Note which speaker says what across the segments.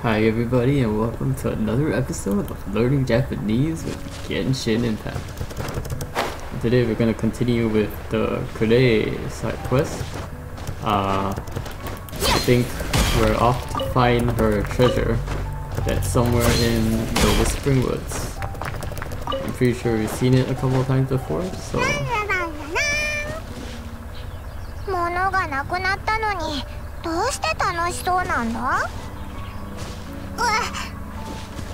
Speaker 1: Hi everybody and welcome to another episode of Learning Japanese with Genshin Impact. Today we're gonna continue with the Kurei side quest. Uh, I think we're off to find her treasure that's somewhere in the Whispering Woods. I'm pretty sure we've seen it a couple of times before, so...
Speaker 2: どうして楽しそうなんだ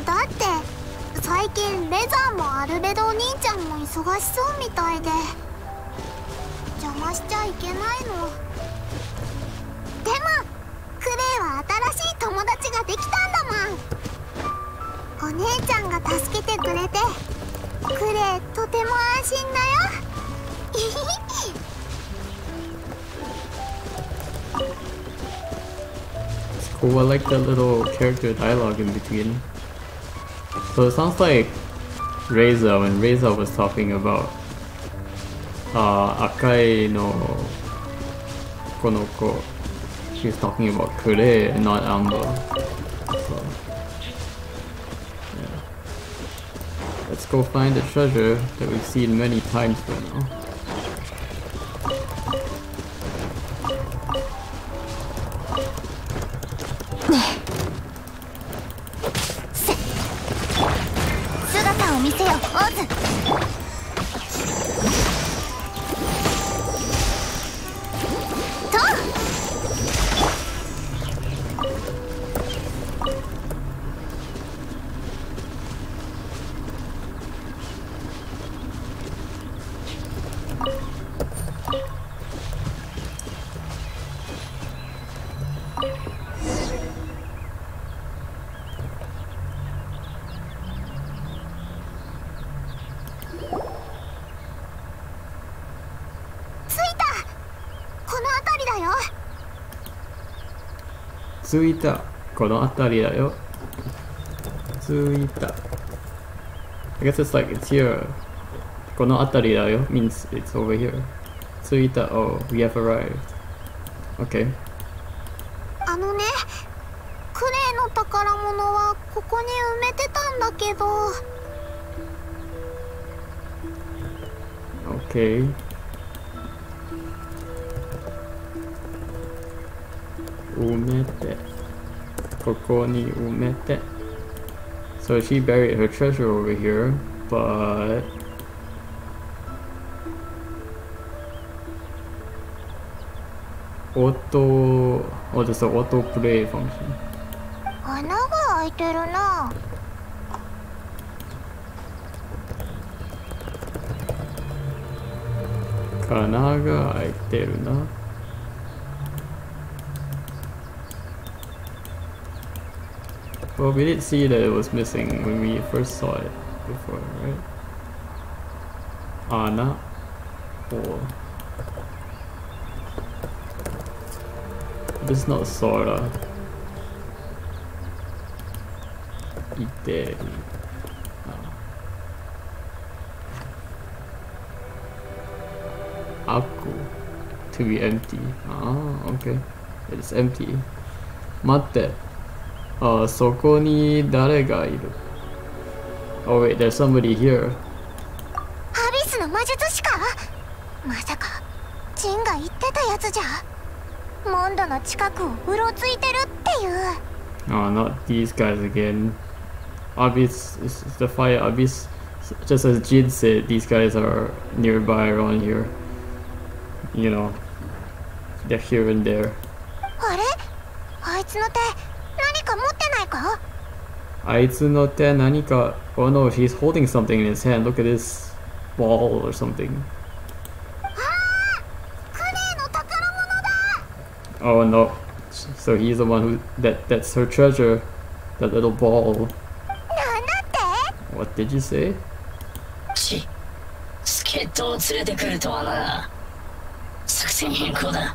Speaker 2: だって最近レザーもアルベドお兄ちゃんも忙しそうみたいで邪魔しちゃいけないのでもクレイは新しい友達ができたんだもんお姉ちゃんが助けてくれてクレイとても安心だよ
Speaker 1: Oh, I like that little character dialogue in between. So it sounds like Reza, when Reza was talking about uh, Akai no Konoko, she's talking about Kure and not Amber. So, yeah. Let's go find the treasure that we've seen many times by now.
Speaker 2: ね姿を見せよオズ着いた。この辺りだよ。
Speaker 1: 着いた。I guess it's like it's here. この辺りだよ means it's over here. 着いた。Oh, we have arrived. Okay.
Speaker 2: あのね、クレイの宝物はここに埋めてたんだけど。
Speaker 1: Okay. ここに埋めて So she buried her treasure over here, but auto oh there's an auto play function
Speaker 2: 穴が開いてるな
Speaker 1: 穴が開いてるな Well, we did see that it was missing when we first saw it before, right? Ah, not four. it's not Sora. dead. Oh. Aku. To be empty. Ah, okay. It is empty. Matte. Uh, iru. Oh wait, there's somebody here.
Speaker 2: Abyss no Majutsushika? Masaka, Jin ga yatsu ja? Mondo no chikaku wo
Speaker 1: Oh, not these guys again. Abyss is the fire abyss. Just as Jin said, these guys are nearby around here. You know, they're here and there.
Speaker 2: What? 持ってないか
Speaker 1: あいつの手何か Oh no, he's holding something in his hand. Look at this ball or something.
Speaker 2: Ah,
Speaker 1: oh no. So he's the one who that that's her treasure. That little ball. What did you say?
Speaker 3: 助っ人を連れてくるとはな作戦変更だ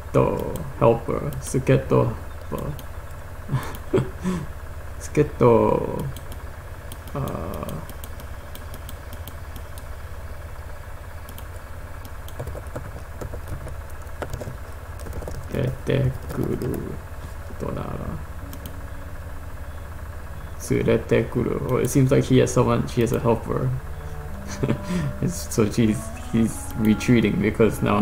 Speaker 1: Sketto helper. Sketto helper. Sketto. Uh, Dete kuru. となら。Tsurete kuru. Oh, it seems like he has someone, she has a helper. so she's, he's retreating because now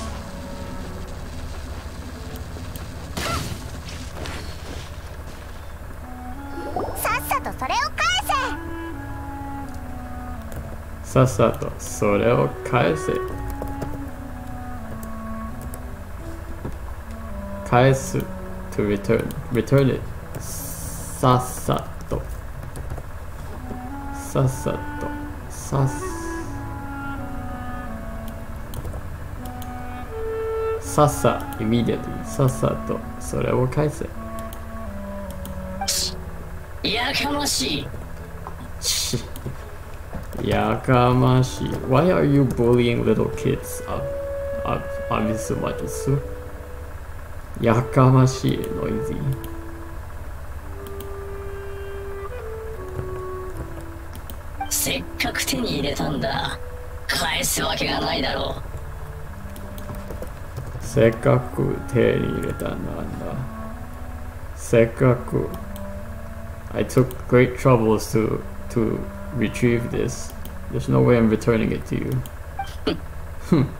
Speaker 2: さっさとそれを返せ
Speaker 1: 返す to return return it さっさとさっさとさっさっさ immediately さっさとそれを返せ
Speaker 3: やかましい
Speaker 1: やかましい。Why are you bullying little kids? あ、あ、あ、みすまです。やかましいノイズ。
Speaker 3: せっかく手に入れたんだ。返すわけがないだろう。
Speaker 1: せっかく手に入れたんだ。せっかく。I took great troubles to, to retrieve this. There's no way I'm returning it to you.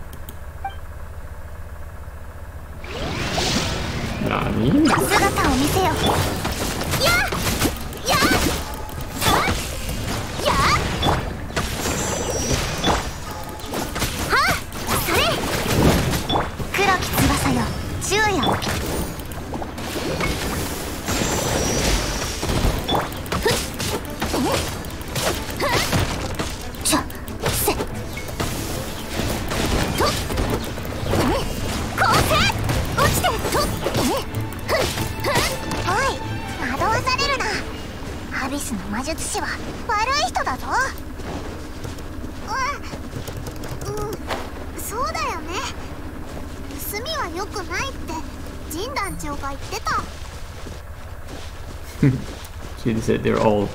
Speaker 1: dudes said they're all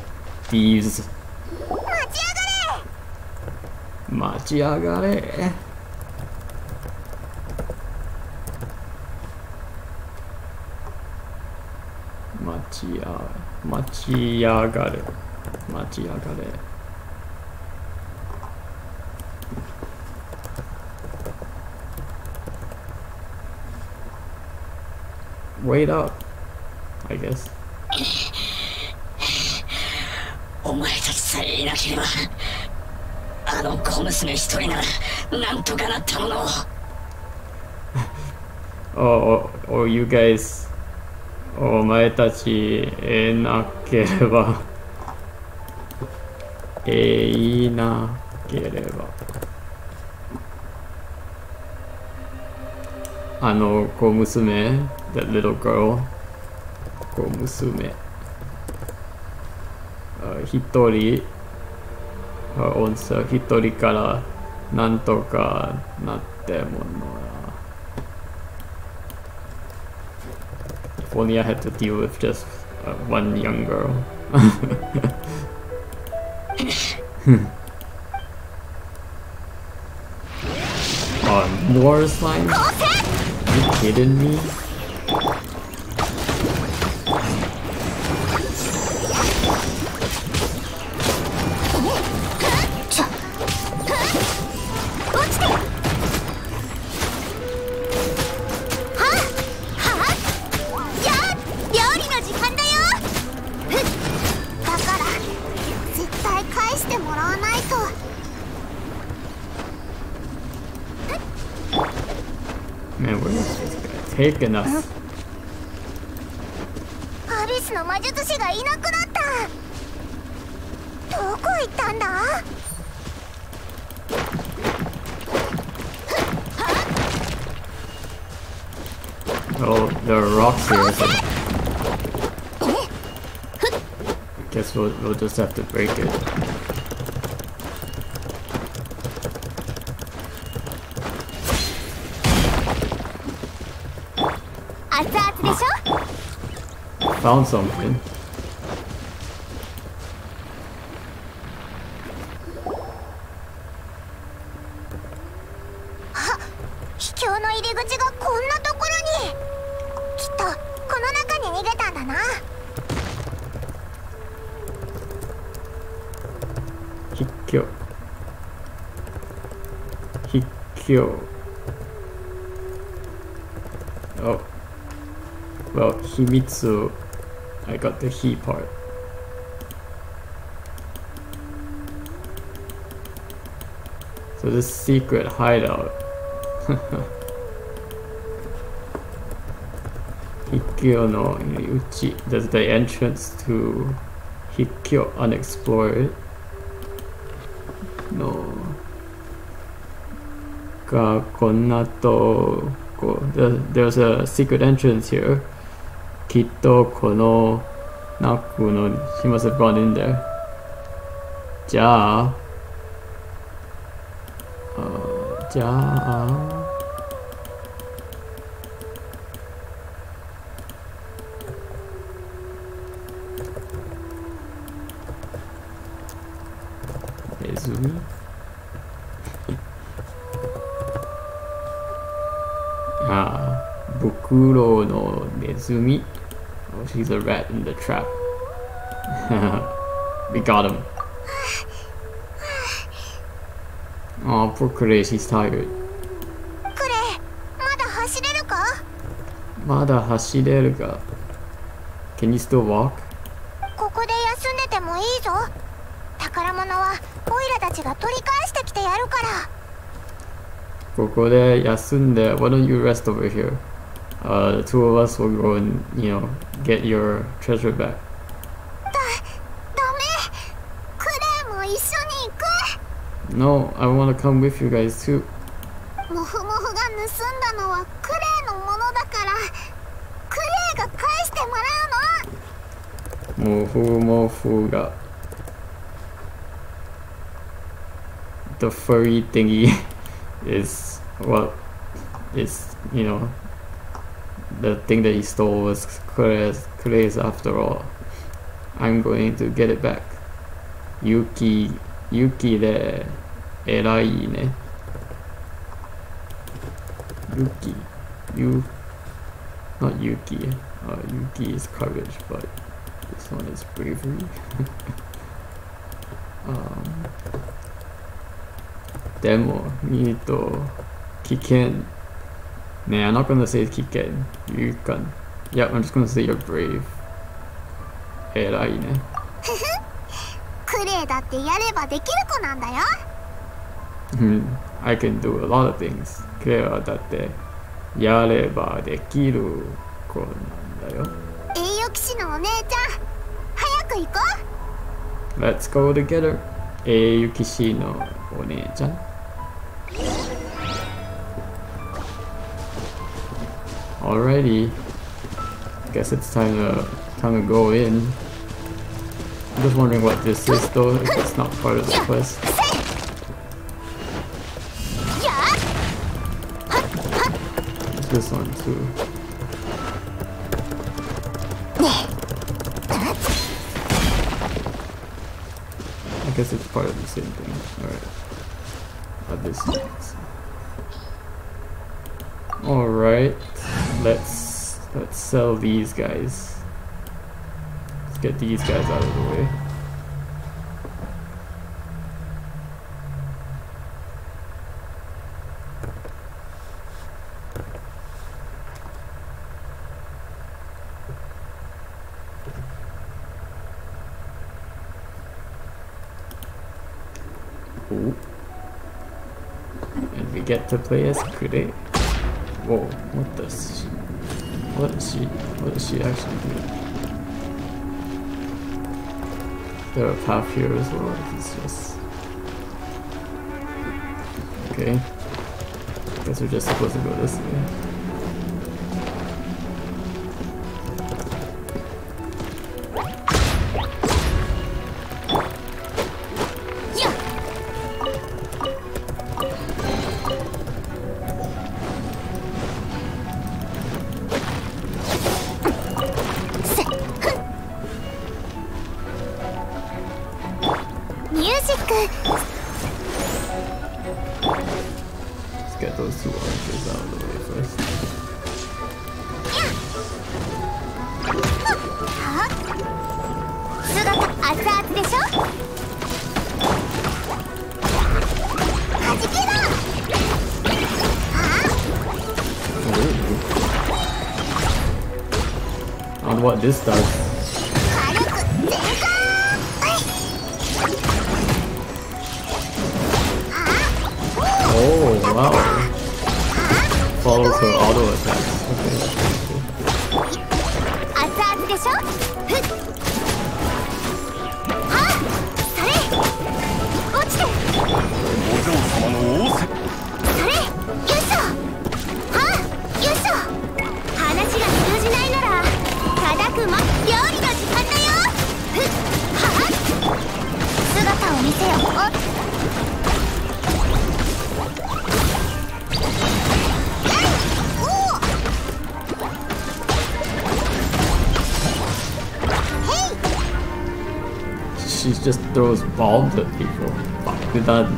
Speaker 1: thieves. Machiagare. Machiagare. Machiagare. Wait up, I guess.
Speaker 3: ければあの小娘一人ならなんとかなったものを
Speaker 1: おおおおお r y お前たちえなければえいなければあの小娘 that little girl 小娘一人 her äh, own hitori kara nantoka natte monoya. If only I had to deal with just uh, one young girl. uh, more slimes? Are you kidding me?
Speaker 2: えけな
Speaker 1: す
Speaker 2: アリスの魔術師がいなくなったどこ行ったんだ
Speaker 1: お、h there are rocks here. So I guess we'll, we'll just have to break it. found something. Yo. Oh. Well, 秘密を I got the he part. So this secret hideout. Hikyo no Uchi. That's the entrance to Hikyo unexplored. No. Ga konato. There's a secret entrance here. きっとこのクの島さがあるんだよ。じゃあ、じゃあ、z o 黒のネズミ Oh, she's a rat in the trap. we got him. Oh, poor Kure, she's tired.
Speaker 2: Kure, まだ走れるか
Speaker 1: まだ走れるか Can you still walk?
Speaker 2: ここで休んでてもいいぞ。宝物はオイラたちが取り返してきてやるから。
Speaker 1: ここで休んで、why don't you rest over here? uh, the two of us will go and, you know, get your treasure back. No, I want to come with you guys too. ga The furry thingy is what is, you know, the thing that he stole was Kure's, Kure's after all. I'm going to get it back. Yuki, Yuki de erai ne. Yuki, you, not Yuki. Uh, Yuki is courage, but this one is bravery. um, demo, kiken. Man, I'm not gonna say Kiken. You can. Yeah, I'm just gonna say you're brave. 偉いね。
Speaker 2: クレイだってやればできる子なんだよ。
Speaker 1: I can do a lot of things. クレイはだってやればできる子なんだよ。
Speaker 2: 栄誉騎士のお姉ちゃん、早く行こう。
Speaker 1: Let's go together. 栄誉騎士のお姉ちゃん。Alrighty. Guess it's time to time to go in. I'm just wondering what this is though, if it's not part of the quest. It's this one too. I guess it's part of the same thing. Alright. But this Alright let's let's sell these guys. Let's get these guys out of the way. And we get to play as Kure. Whoa, what the what is she? What is she actually doing? There are path here as well. It's just okay. I guess we're just supposed to go this way. 所有的 people，
Speaker 2: 对吧？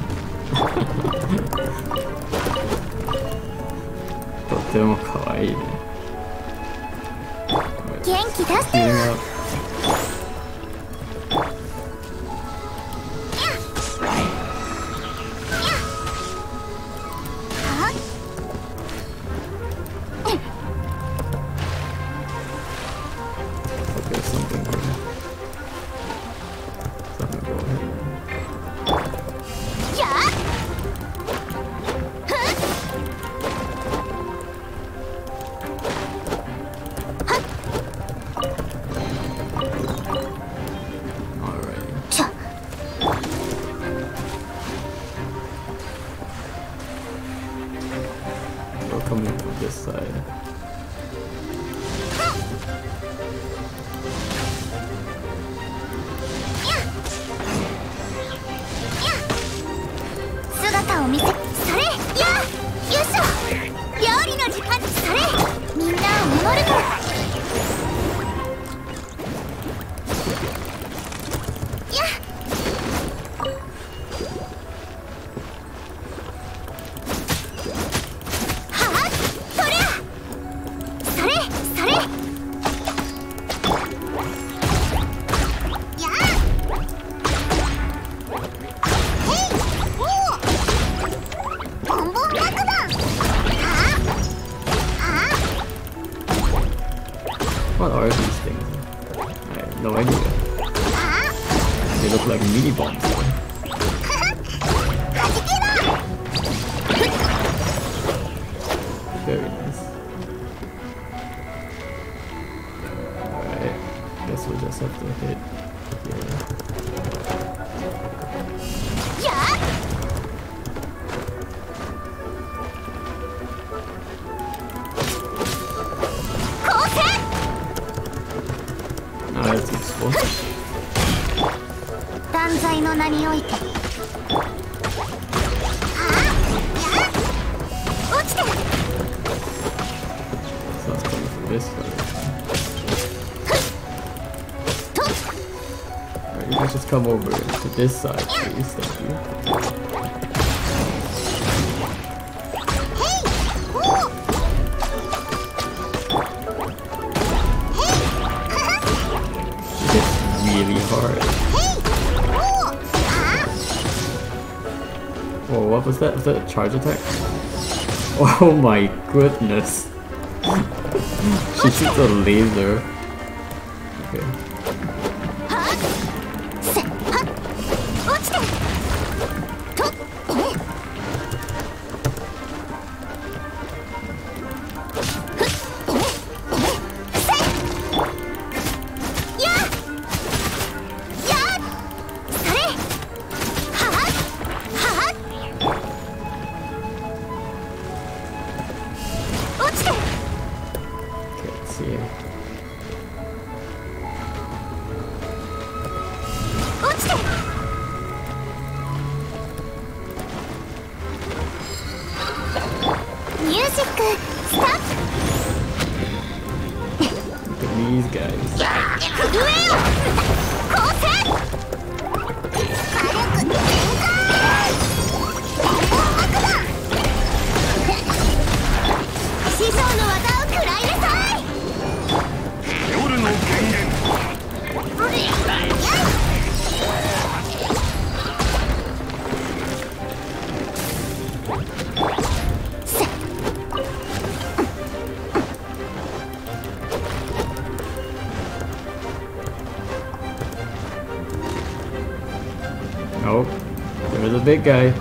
Speaker 1: come over to this side, please. Thank you. It's really hard. Uh-huh. Whoa, what was that? Was that a charge attack? Oh my goodness. she shoots a laser. big guy.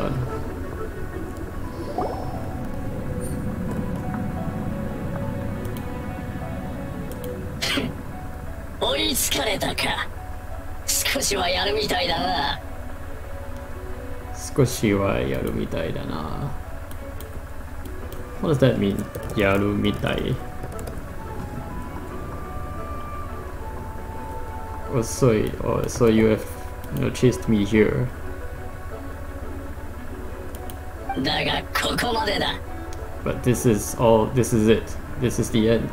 Speaker 3: god. skareta ka. Skoshi wa yaru mitai da
Speaker 1: s s h i wa yaru mitai da h a t does that mean? Yaru mitai. Oh, so, oh, so you have noticed me here. But this is all, this is it. This is the end.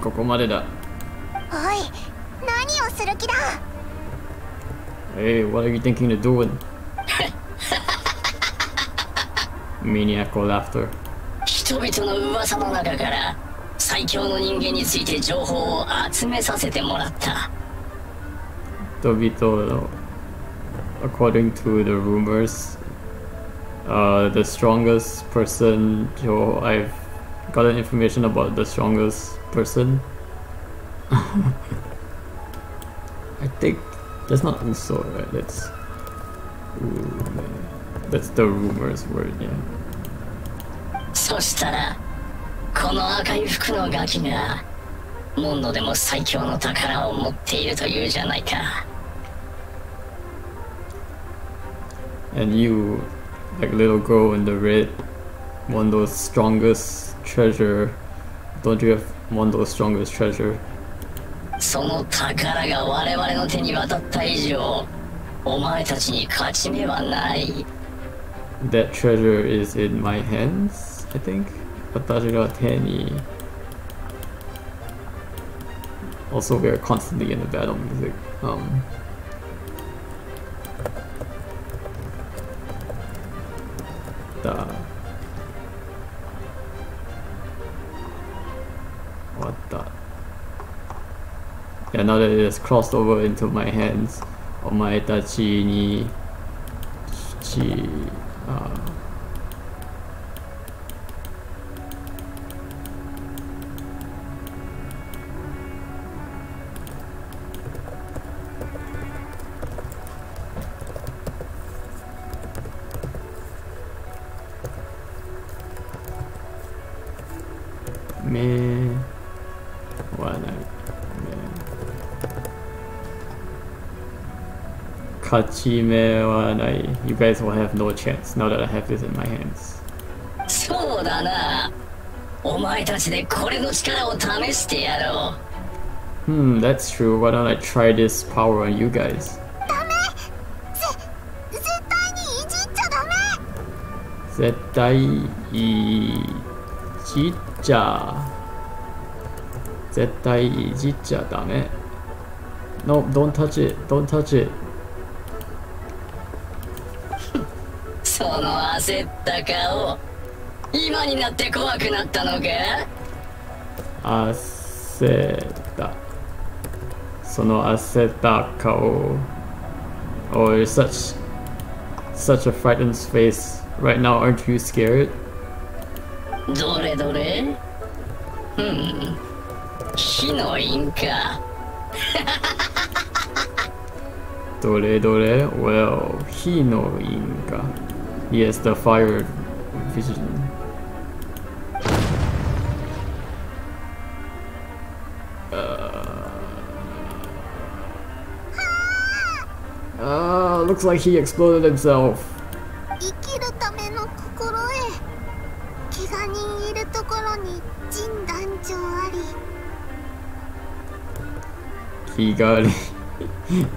Speaker 1: Hey, what are you thinking of doing? Maniacal laughter. according to the rumors uh, the strongest person. Yo, I've gotten information about the strongest person. I think that's not Uso, right? That's that's the rumors word, yeah. And you like little girl in the red, one of those strongest treasure. Don't you have
Speaker 3: one of those strongest treasure?
Speaker 1: That treasure is in my hands, I think. Also, we are constantly in the battle music. Um, now that it has crossed over into my hands or my Dachini. ni chi uh, Hachime wa nai. You guys will have no chance now that I have this in my hands.
Speaker 3: そうだな。お前たちでこれの力を試してやろう。
Speaker 1: Hmm, that's true. Why don't I try this power on you guys?
Speaker 2: ダメぜ、絶対にいじっちゃダメ
Speaker 1: 絶対いじっちゃ。絶対いじっちゃダメ。No, don't touch it. Don't touch it.
Speaker 3: 焦った顔今になって怖くなったのか
Speaker 1: 焦ったその焦った顔おい、o u such such a frightened face right now. Aren't you scared?
Speaker 3: どれどれうん。火の印か。
Speaker 1: どれどれ Well, 火の印か。Yes, the fire physician. Uh, uh, looks like he exploded himself.
Speaker 2: Kigali.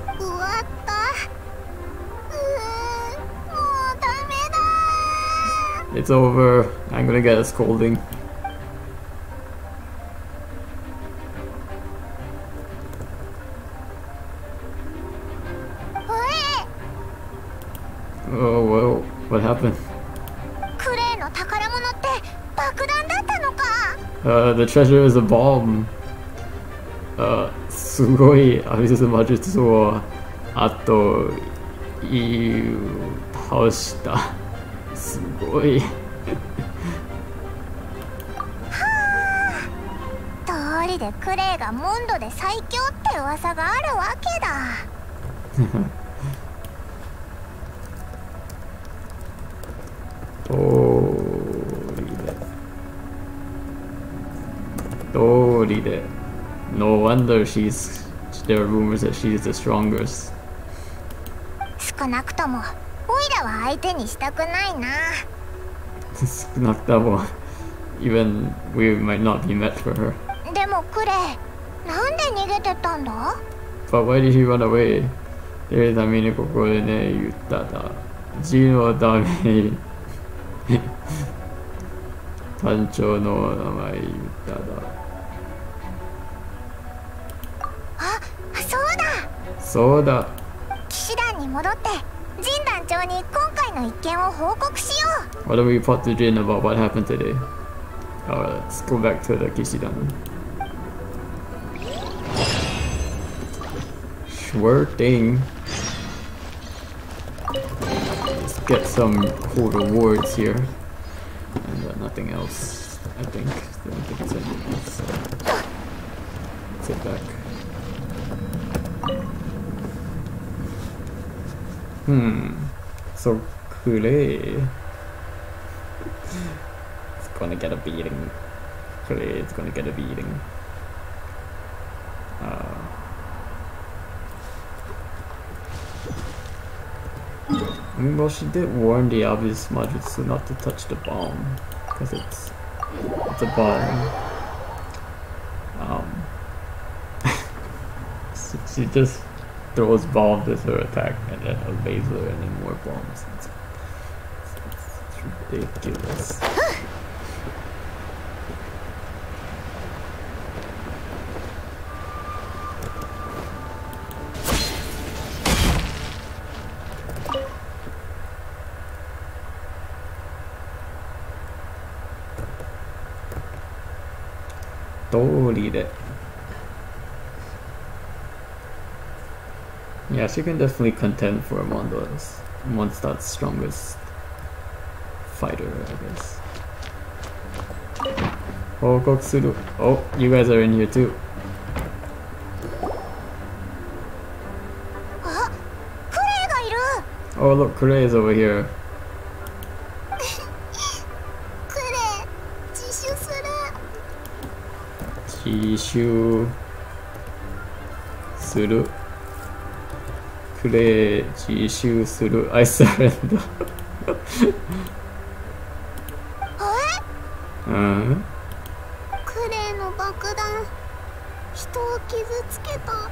Speaker 1: It's over. I'm gonna get a scolding. Oh, whoa. What happened? Uh, the treasure is a bomb. Uh, すごいアミス魔術をあと、いい、倒した。おいはあ
Speaker 2: 通りでクレイがモンドで最強って噂があるわけだ
Speaker 1: 通りで No wonder she's There are rumors that she s the strongest
Speaker 2: 少なくともオイラは相手にしたくないな
Speaker 1: 少なく n o e v e n we might not be met for her.
Speaker 2: でもクレなんで逃げてたんだ
Speaker 1: But why did he run away? ためにここでね、言っただ。ジ 単調の名前言っただ。
Speaker 2: あ、そうだ
Speaker 1: そうだ
Speaker 2: 騎士団に戻って、神団長に今
Speaker 1: What do we report to Jin about what happened today? Alright, let's go back to the Kishidan. Sure thing. Let's get some cool rewards here. And uh, nothing else, I think. I don't think it's anything else. So. Let's head back. Hmm. So Hooray. It's gonna get a beating. Hooray, it's gonna get a beating. Uh. I mean, well, she did warn the obvious Madritsu not to touch the bomb, because it's, it's a bomb. Um, she just throws bombs as her attack, and then evades her, and then more bombs ridiculous. Don't eat it. Yeah, she can definitely contend for Mondo's that's strongest fighter, I guess. Oh, Koksuru. Oh, you guys are in here too.
Speaker 2: Uh-huh.
Speaker 1: Oh, look, Kure is over here. Chishu Suru Kure Chishu Suru I surrender うん
Speaker 2: クレイの爆弾人を傷つけた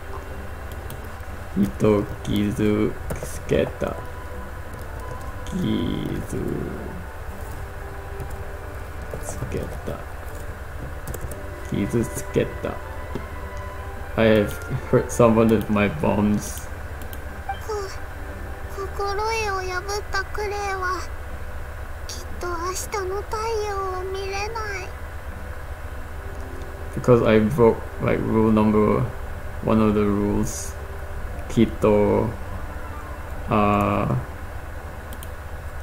Speaker 1: 人を傷つけた傷つけた傷つけた I have hurt someone with my bombs because I broke like rule number one of the rules keto uh,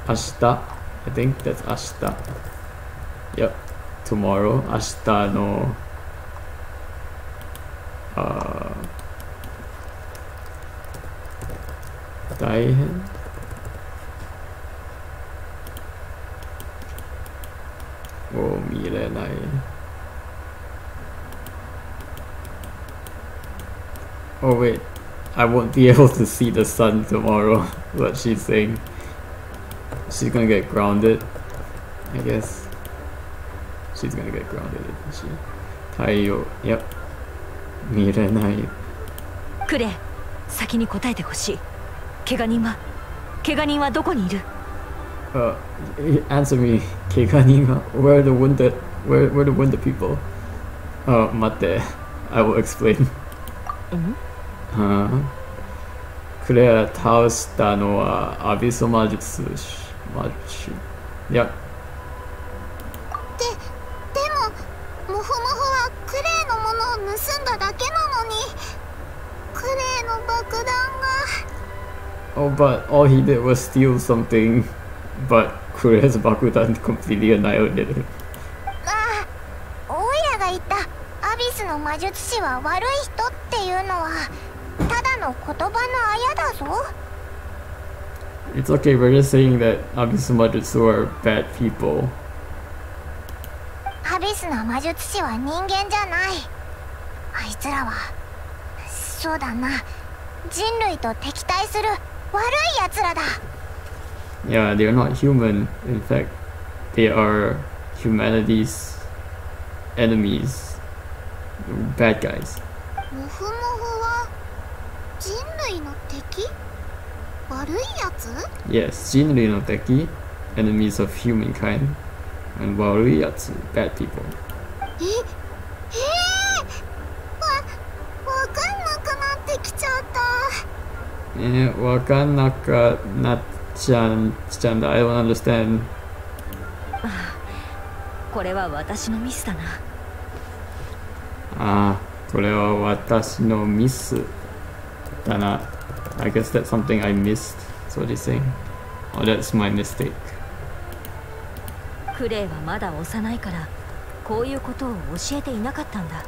Speaker 1: I think that's asta. yep tomorrow Asta no uh, Oh wait, I won't be able to see the sun tomorrow. what she's saying. She's gonna get grounded, I guess. She's gonna get grounded, isn't she? Taiyo, yep. 見れない。
Speaker 4: くれ、先に答えてほしい。怪我人は、怪我人はどこにいる
Speaker 1: Uh, answer me, 怪我人は Where are the wounded? Where, where are the wounded people? Oh, I will explain.
Speaker 4: ん
Speaker 1: クレア倒したのはアビソ魔術魔術いや
Speaker 2: ででもモフモフはクレーのものを盗んだだけなのにクレアの爆弾が
Speaker 1: Oh but all he did was steal something but クレアの爆弾 completely annihilated him
Speaker 2: ああオイラが言ったアビスの魔術師は悪い人っていうのはの言葉のあやだぞ
Speaker 1: It's okay, we're just saying that Abyss and Majutsu are bad people.
Speaker 2: アビスの魔術師は人間じゃないあいつらはそうだな人類と敵対する悪いやつらだ
Speaker 1: Yeah, they're not human. In fact, they are humanity's enemies. Bad guys.
Speaker 2: モフモフは人類の敵悪いやつ
Speaker 1: Yes, 人類の敵 Enemies of humankind And 悪いやつ Bad people
Speaker 2: ええー、わ、わかんなくなってきちゃった
Speaker 1: えー、わかんなくなっちゃんちゃんだ I don't understand
Speaker 4: これは私のミスだな
Speaker 1: ああこれは私のミス and uh, I guess that's something I missed so they say oh that's my mistake
Speaker 4: クレイはまだ幼いからこういうことを教えていなかったんだ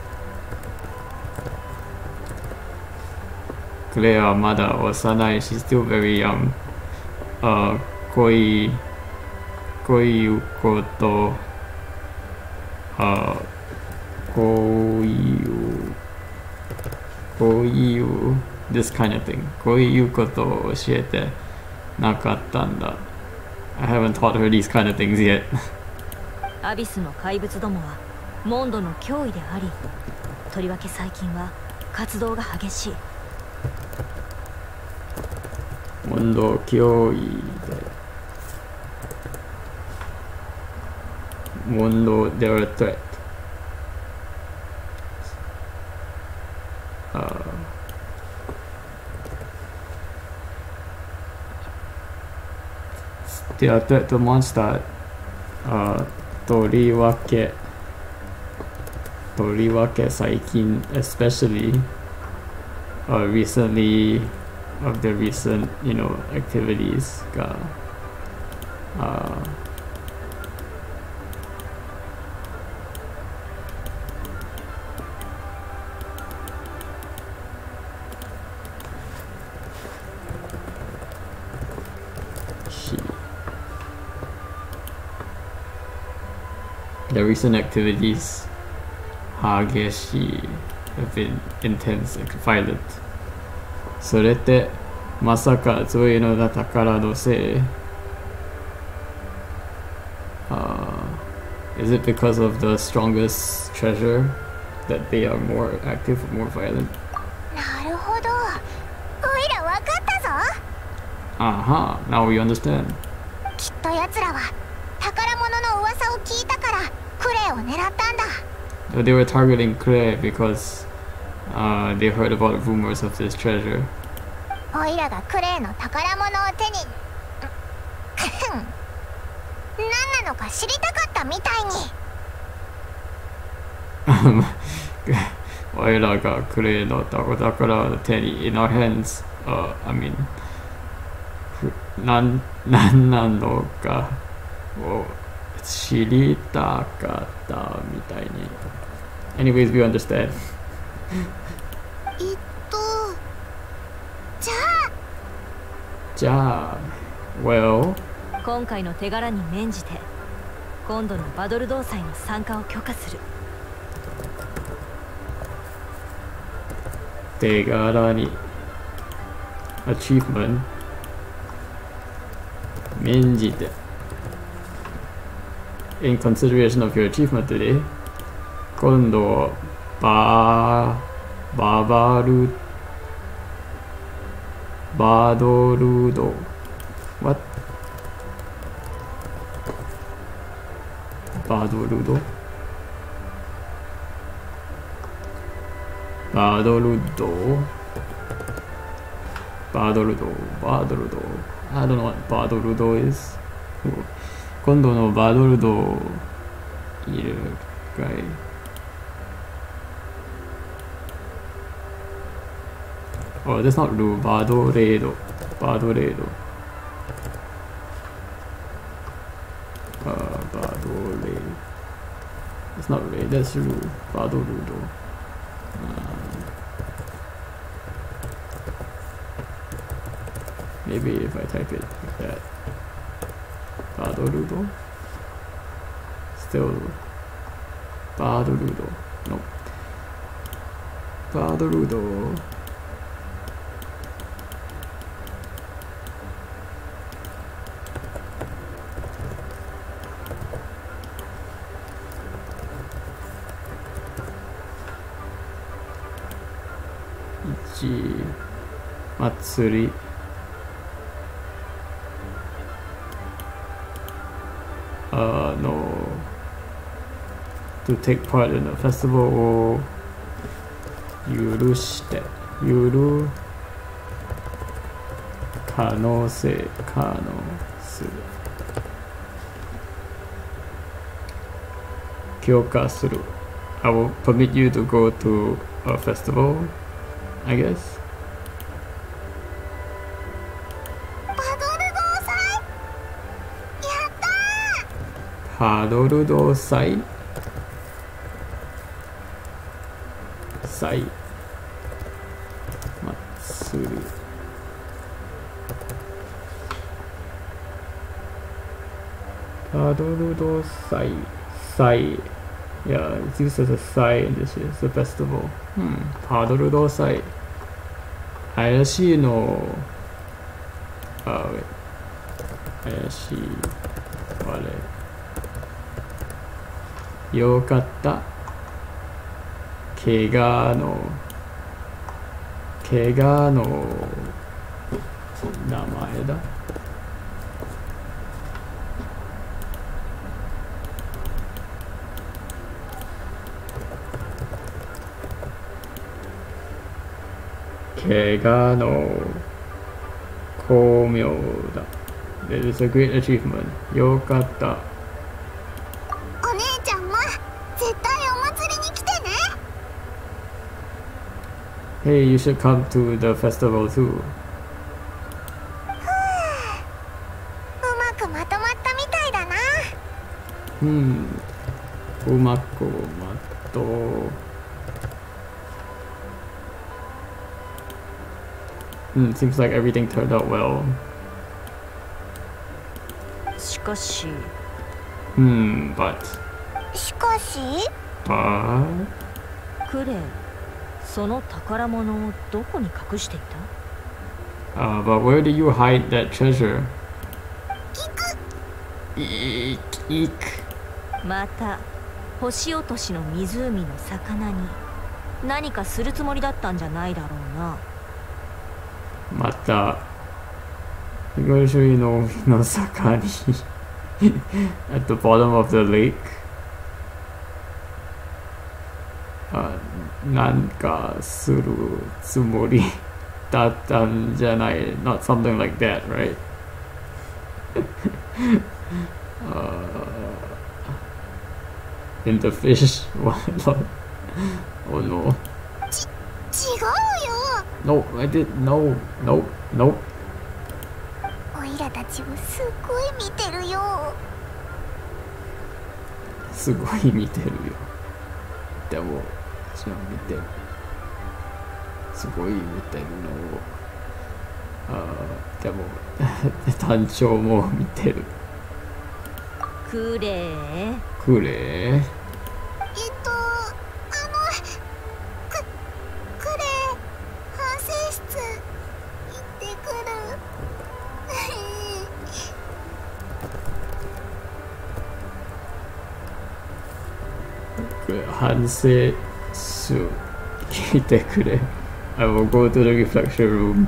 Speaker 1: クレイはまだ幼い she's still very young、uh, 恋恋うことあ恋う恋う this kind of thing こういうことを教えてなかったんだ I haven't taught her these kind of things yet
Speaker 4: アビスの怪物どもはモンドの脅威でありとりわけ最近は活動が激しい
Speaker 1: モンド脅威でモンド they're a threat the the, the monster uh, とりわけとりわけ最近 especially uh, recently of the recent you know activities が、uh, The recent activities Hageshi have been intense and violent. それってまさかゾエのだからのせい uh, Is it because of the strongest treasure that they are more active or more violent?
Speaker 2: uh
Speaker 1: -huh, now we understand.
Speaker 2: を狙ったんだ。
Speaker 1: They were targeting Kure because、uh, they heard about rumors of this treasure.
Speaker 2: オイラがクレーの宝物を手に何なのか知りたかったみたいに
Speaker 1: オイラがクレーの宝を手に in our hands、uh, I mean 何何なのかを知りたかったみたいに。Anyways, we understand.
Speaker 2: えっと、じゃあ。
Speaker 1: じゃあ、Well.
Speaker 4: 今回の手柄に免じて、今度のバドル動作に参加を許可する。
Speaker 1: 手柄に。Achievement. 免じて。in consideration of your achievement today 今度バーババルバドルド What? バドルドバドルドバドルドバドルド I don't know what バドルド is that's not ルバドレードバドレードバドレード uh, That's not レード that's ルバドルド uh, Maybe if I type it like that. バードルードステオドバードルードのバードルード祭りあの to take part in a festival を許して許可能性可能性強化する I will permit you to go to a festival I guess
Speaker 2: ドル
Speaker 1: ドサイサイ祭りタドルドサイサイ Yeah, it's used as a sai in this is the festival. Hmm. パドルドサイ怪しいのあ、怪しい。あれ。よかった怪我の怪我の名前だ怪我の巧妙だ It is a great achievement よかった Hey, you should come to the festival too. Hmm. Umako matto. Hmm, seems like everything turned out well.
Speaker 4: Shikoshi.
Speaker 1: Hmm, but.
Speaker 2: Shikoshi?
Speaker 1: But.
Speaker 4: その宝物をどこに隠していた、
Speaker 1: uh, But where do you hide that treasure?
Speaker 2: いく
Speaker 1: いく
Speaker 4: また星落としの湖の魚に何かするつもりだったんじゃないだろうな
Speaker 1: また東のに at the bottom of the lake なんかするつもりだったんじゃない not something like that right uh, in the fish oh no
Speaker 2: 違うよ
Speaker 1: No, I did no, no, no
Speaker 2: おいらたちすごい見てるよ
Speaker 1: すごい見てるよでもちを見てすごい見てるのをあでも 単調も見てる
Speaker 4: くれ
Speaker 1: くれ
Speaker 2: えっとあのくくれ反省室行ってくる
Speaker 1: 反省 So, Kitakure. Eh? I will go to the reflection room.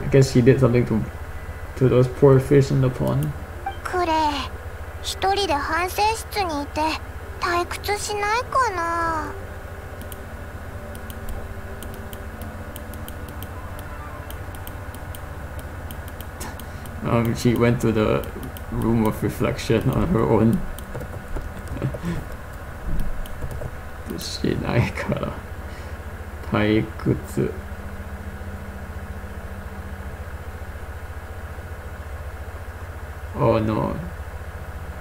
Speaker 1: I guess she did something to to those poor fish in the pond. Um, she went to the room of reflection on her own. Oh no.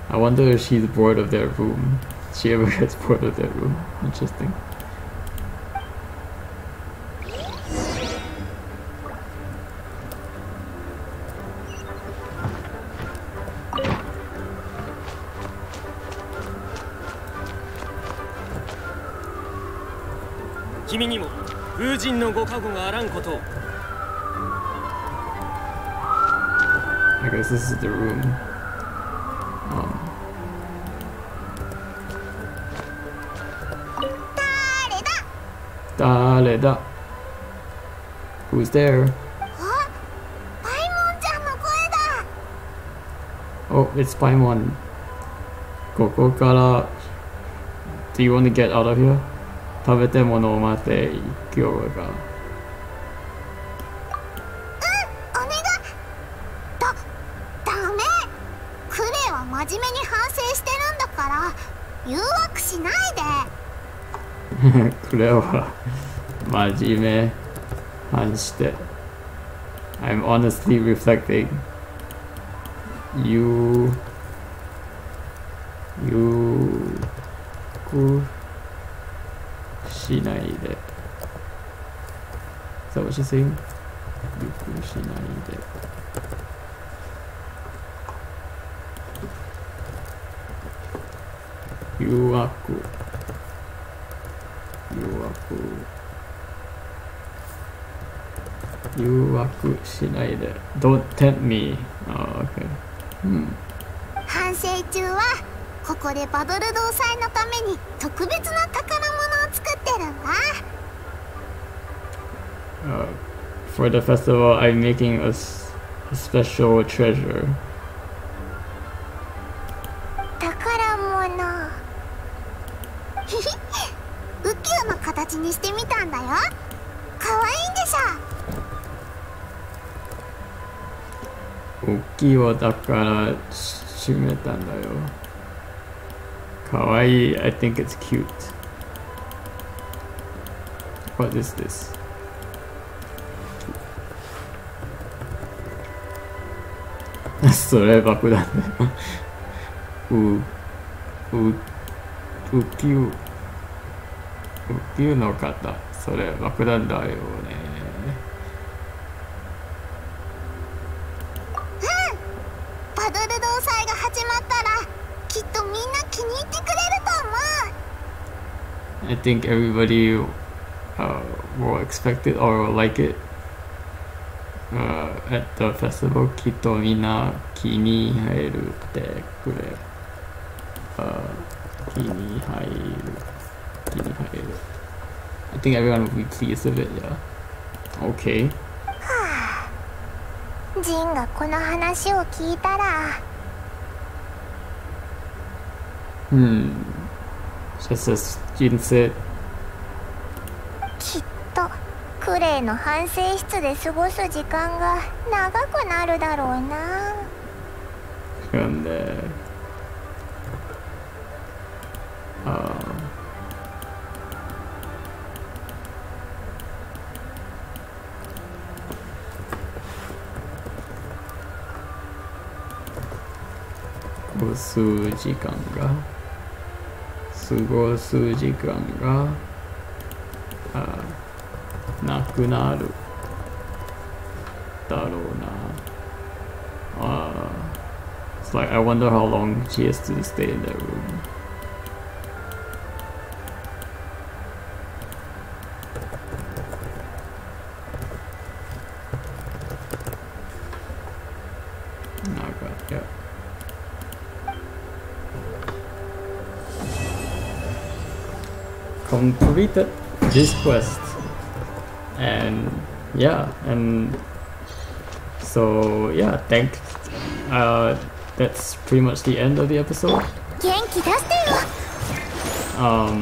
Speaker 1: I wonder if she's bored of that room. She ever gets bored of that room. Interesting. the room. Um. Dale da. Who's there? Oh, it's Paimon. Koko kara. Do you want to get out of here? 食べて物を待て、
Speaker 2: 勢いが。これは真面目反して
Speaker 1: I'm honestly reflecting you you くしないで Is that what she's saying? ゆっくりしないで You く誘惑しないで。Don't tempt me. あ、oh, okay. うん。
Speaker 2: 反省中は、ここでバブル同祭のために特別な宝物を作ってるんだ。
Speaker 1: Uh, for the festival, I'm making a, a special treasure.
Speaker 2: 宝物。ウキューの形にしてみたんだよ。可愛いんでしょ
Speaker 1: 大きい輪だから閉めたんだよ。かわいい。I think it's cute. What is this? それ爆弾だよ。う、う、浮きゅう、浮きゅうの方。それ爆弾だよね。I think everybody uh, will expect it or like it. Uh, at the festival きっとみんな気に入るってくれ、uh, 気に入る気に入る I think everyone will be pleased with it, yeah Okay hmm. Just as 人生
Speaker 2: きっとクレイの反省室で過ごす時間が長くなるだろうな。
Speaker 1: なんで。ああ。交通時間が。過ごす時間がなくなるだろうな。Uh, it's like I wonder how long she has to stay in that room. completed this quest and yeah and so yeah thanks uh, that's pretty much the end of the episode um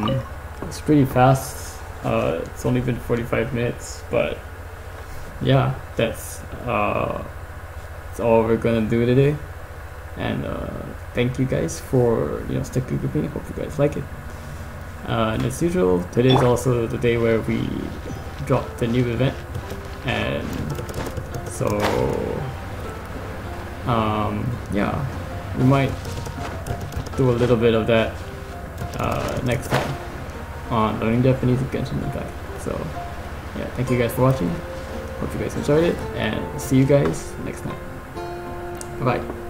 Speaker 1: it's pretty fast uh, it's only been 45 minutes but yeah that's uh, that's all we're gonna do today and uh, thank you guys for you know sticking with me hope you guys like it uh, and as usual, today is also the day where we drop the new event, and so um, yeah, we might do a little bit of that uh, next time on learning Japanese with Genshin Impact. So yeah, thank you guys for watching. Hope you guys enjoyed it, and see you guys next time. Bye. -bye.